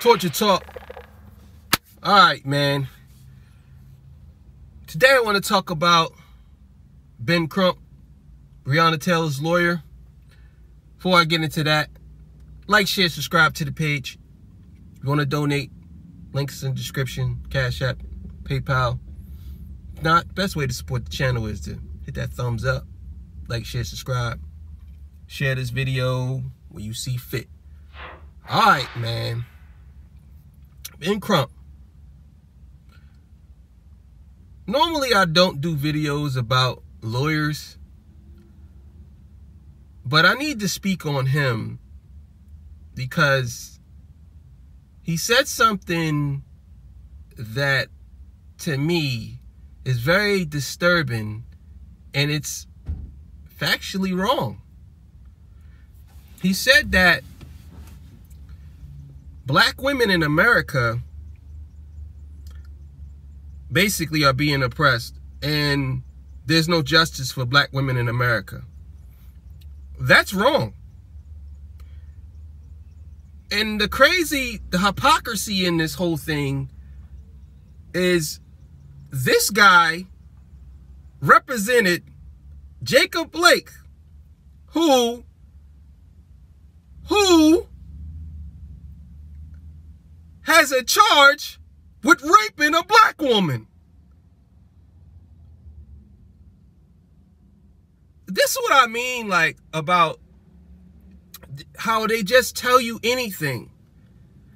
Torture Talk. All right, man. Today I want to talk about Ben Crump, Breonna Taylor's lawyer. Before I get into that, like, share, subscribe to the page. If you want to donate, links in the description, Cash App, PayPal. Not best way to support the channel is to hit that thumbs up, like, share, subscribe. Share this video when you see fit. All right, man. Ben Crump. Normally, I don't do videos about lawyers, but I need to speak on him because he said something that to me is very disturbing and it's factually wrong. He said that black women in America basically are being oppressed and there's no justice for black women in America. That's wrong. And the crazy, the hypocrisy in this whole thing is this guy represented Jacob Blake, who, who has a charge with raping a black woman. This is what I mean, like, about how they just tell you anything.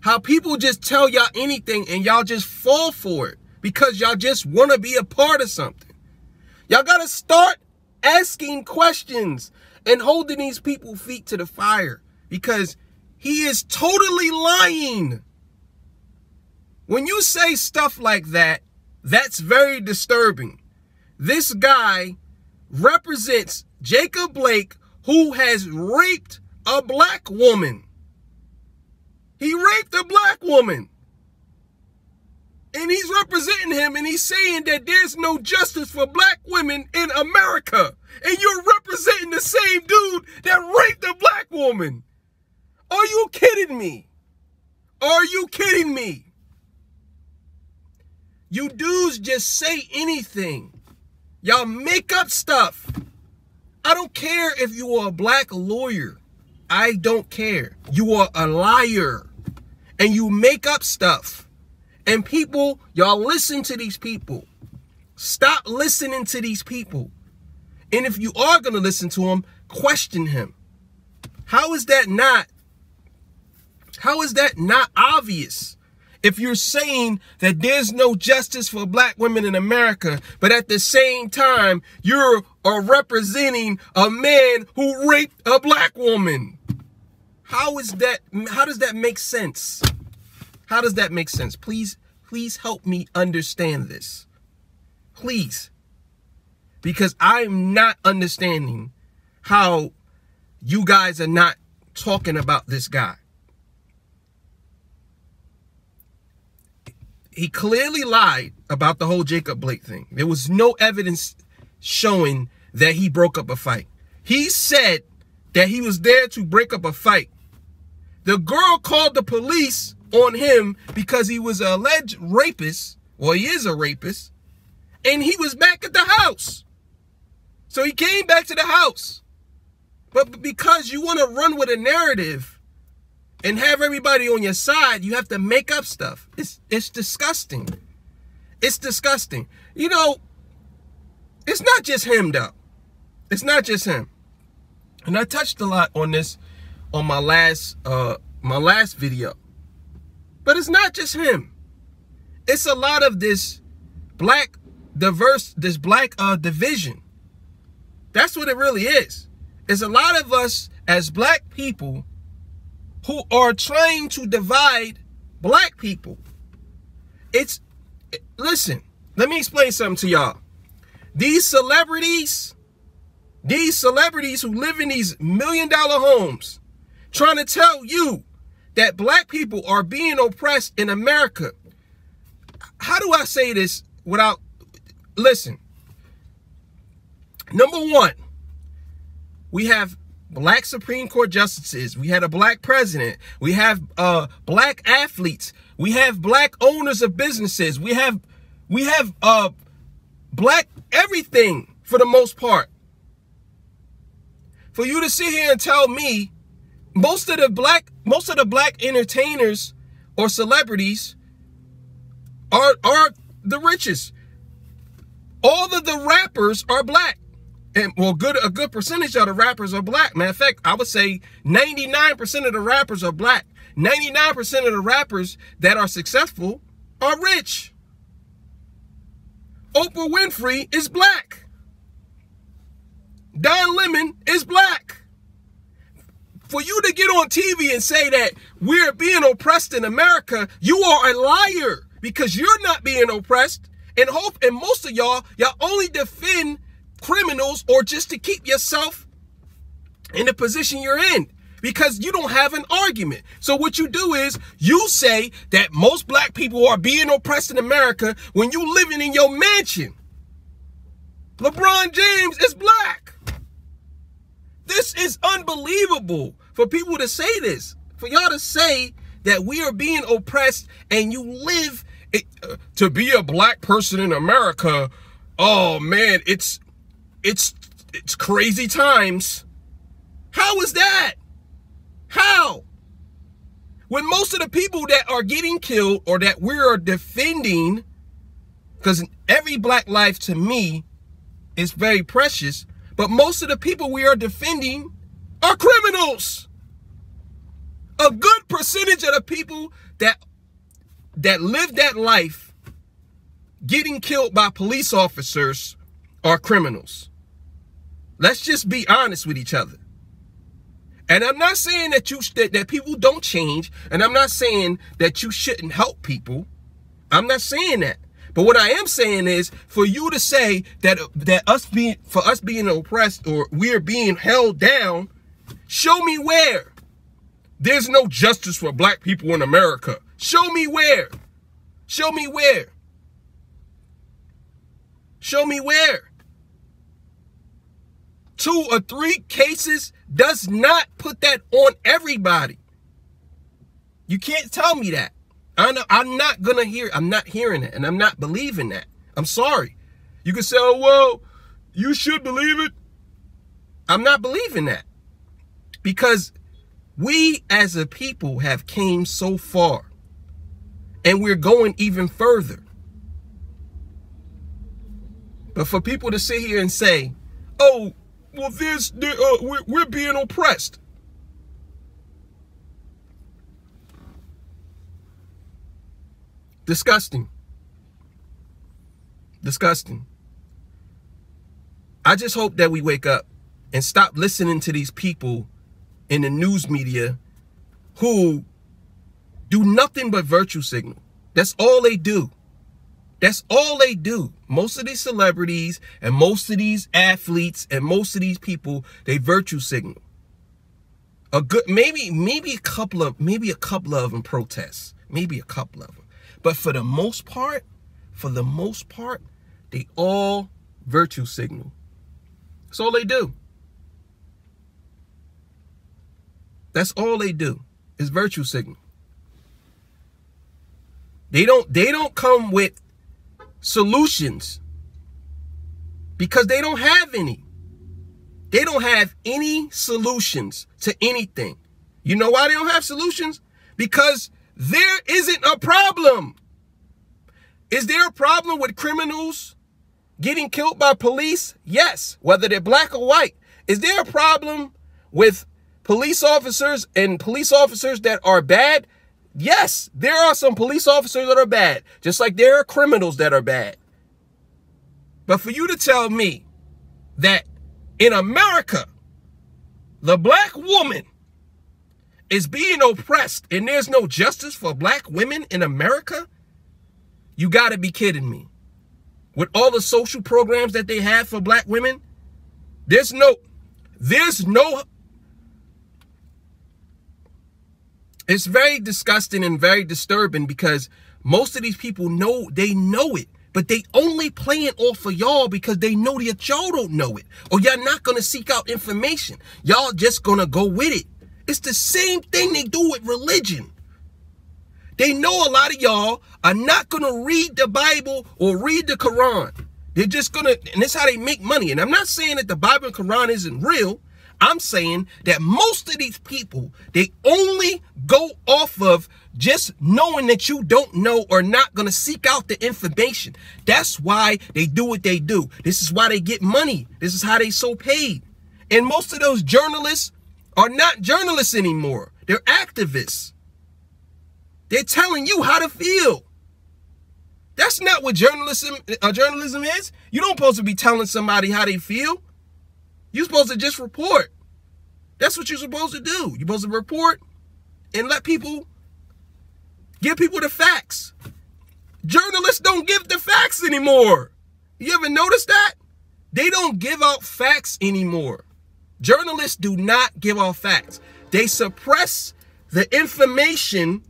How people just tell y'all anything and y'all just fall for it because y'all just want to be a part of something. Y'all got to start asking questions and holding these people feet to the fire because he is totally lying. When you say stuff like that, that's very disturbing. This guy represents Jacob Blake, who has raped a black woman. He raped a black woman. And he's representing him and he's saying that there's no justice for black women in America. And you're representing the same dude that raped a black woman. Are you kidding me? Are you kidding me? You dudes just say anything. Y'all make up stuff. I don't care if you are a black lawyer. I don't care. You are a liar. And you make up stuff. And people, y'all listen to these people. Stop listening to these people. And if you are going to listen to him, question him. How is that not? How is that not obvious? If you're saying that there's no justice for black women in America, but at the same time, you're are representing a man who raped a black woman. How is that? How does that make sense? How does that make sense? Please, please help me understand this. Please. Because I'm not understanding how you guys are not talking about this guy. He clearly lied about the whole Jacob Blake thing. There was no evidence showing that he broke up a fight. He said that he was there to break up a fight. The girl called the police on him because he was an alleged rapist, or he is a rapist, and he was back at the house. So he came back to the house. But because you want to run with a narrative and have everybody on your side, you have to make up stuff. It's it's disgusting. It's disgusting. You know, it's not just him though. It's not just him. And I touched a lot on this on my last uh my last video. But it's not just him. It's a lot of this black diverse this black uh division. That's what it really is. It's a lot of us as black people who are trying to divide black people. It's, listen, let me explain something to y'all. These celebrities, these celebrities who live in these million dollar homes, trying to tell you that black people are being oppressed in America. How do I say this without, listen. Number one, we have black Supreme Court justices. We had a black president. We have uh, black athletes. We have black owners of businesses. We have we have uh, black everything for the most part. For you to sit here and tell me most of the black most of the black entertainers or celebrities are are the richest. All of the rappers are black. And well, good a good percentage of the rappers are black. Matter of fact, I would say 99% of the rappers are black. 99% of the rappers that are successful are rich. Oprah Winfrey is black. Don Lemon is black. For you to get on TV and say that we're being oppressed in America, you are a liar because you're not being oppressed. And hope and most of y'all, y'all only defend criminals or just to keep yourself in the position you're in because you don't have an argument. So what you do is you say that most black people are being oppressed in America when you living in your mansion. LeBron James is black. This is unbelievable for people to say this. For y'all to say that we are being oppressed and you live it, uh, to be a black person in America. Oh man, it's it's it's crazy times. How is that? How? When most of the people that are getting killed or that we are defending, because every black life to me is very precious, but most of the people we are defending are criminals. A good percentage of the people that that live that life getting killed by police officers are criminals. Let's just be honest with each other. And I'm not saying that you that, that people don't change, and I'm not saying that you shouldn't help people. I'm not saying that. But what I am saying is for you to say that that us being for us being oppressed or we're being held down, show me where. There's no justice for black people in America. Show me where. Show me where. Show me where. Two or three cases does not put that on everybody. You can't tell me that. I know, I'm not gonna hear. I'm not hearing it, and I'm not believing that. I'm sorry. You can say, "Oh well, you should believe it." I'm not believing that because we as a people have came so far and we're going even further. But for people to sit here and say, oh, well, this, uh, we're, we're being oppressed. Disgusting. Disgusting. I just hope that we wake up and stop listening to these people in the news media who do nothing but virtue signal. That's all they do. That's all they do. Most of these celebrities and most of these athletes and most of these people, they virtue signal. A good maybe maybe a couple of maybe a couple of them protests. Maybe a couple of them. But for the most part, for the most part, they all virtue signal. That's all they do. That's all they do is virtue signal. They don't they don't come with solutions because they don't have any. They don't have any solutions to anything. You know why they don't have solutions? Because there isn't a problem. Is there a problem with criminals getting killed by police? Yes, whether they're black or white. Is there a problem with police officers and police officers that are bad? Yes, there are some police officers that are bad, just like there are criminals that are bad. But for you to tell me that in America, the black woman is being oppressed and there's no justice for black women in America, you got to be kidding me. With all the social programs that they have for black women, there's no there's no it's very disgusting and very disturbing because most of these people know they know it. But they only playing off of y'all because they know that y'all don't know it. Or y'all not gonna seek out information. Y'all just gonna go with it. It's the same thing they do with religion. They know a lot of y'all are not gonna read the Bible or read the Quran. They're just gonna, and that's how they make money. And I'm not saying that the Bible and Quran isn't real. I'm saying that most of these people, they only go off of just knowing that you don't know or not going to seek out the information. That's why they do what they do. This is why they get money. This is how they so paid. And most of those journalists are not journalists anymore. They're activists. They're telling you how to feel. That's not what journalism uh, journalism is. You don't supposed to be telling somebody how they feel. You're supposed to just report. That's what you're supposed to do. You're supposed to report and let people give people the facts. Journalists don't give the facts anymore. You ever notice that? They don't give out facts anymore. Journalists do not give out facts. They suppress the information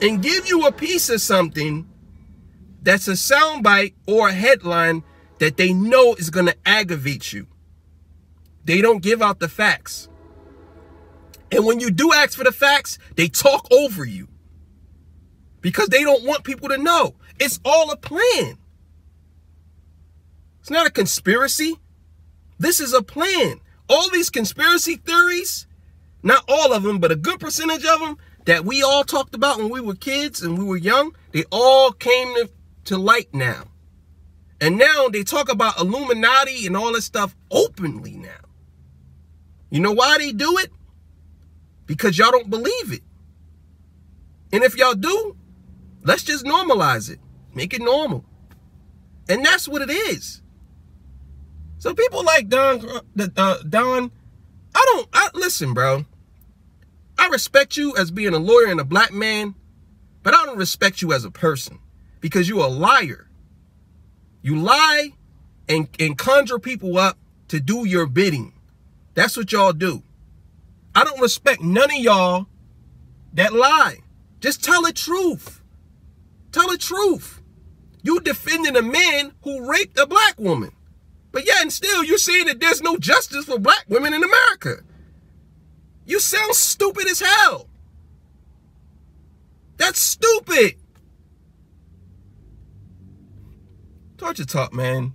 and give you a piece of something that's a soundbite or a headline that they know is going to aggravate you. They don't give out the facts. And when you do ask for the facts, they talk over you because they don't want people to know. It's all a plan. It's not a conspiracy. This is a plan. All these conspiracy theories, not all of them, but a good percentage of them that we all talked about when we were kids and we were young, they all came to, to light now. And now they talk about Illuminati and all this stuff openly. You know why they do it? Because y'all don't believe it. And if y'all do, let's just normalize it. Make it normal. And that's what it is. So people like Don, uh, Don, I don't, I, listen, bro. I respect you as being a lawyer and a black man, but I don't respect you as a person because you're a liar. You lie and, and conjure people up to do your bidding. That's what y'all do. I don't respect none of y'all that lie. Just tell the truth. Tell the truth. You defending a man who raped a black woman. But yet and still you're saying that there's no justice for black women in America. You sound stupid as hell. That's stupid. Torture talk, man.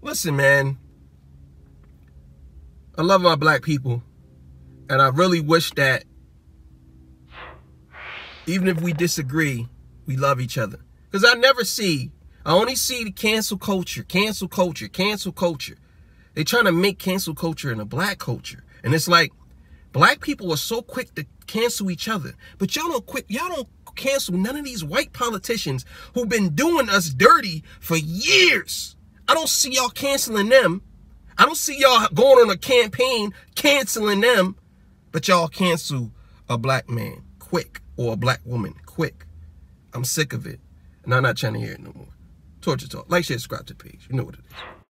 Listen, man. I love our black people. And I really wish that even if we disagree, we love each other. Because I never see, I only see the cancel culture, cancel culture, cancel culture. They're trying to make cancel culture in a black culture. And it's like, black people are so quick to cancel each other. But y'all don't quit, y'all don't cancel none of these white politicians who've been doing us dirty for years. I don't see y'all canceling them I don't see y'all going on a campaign canceling them, but y'all cancel a black man quick or a black woman quick. I'm sick of it. And I'm not trying to hear it no more. Torture Talk. Like, share, subscribe to the page. You know what it is.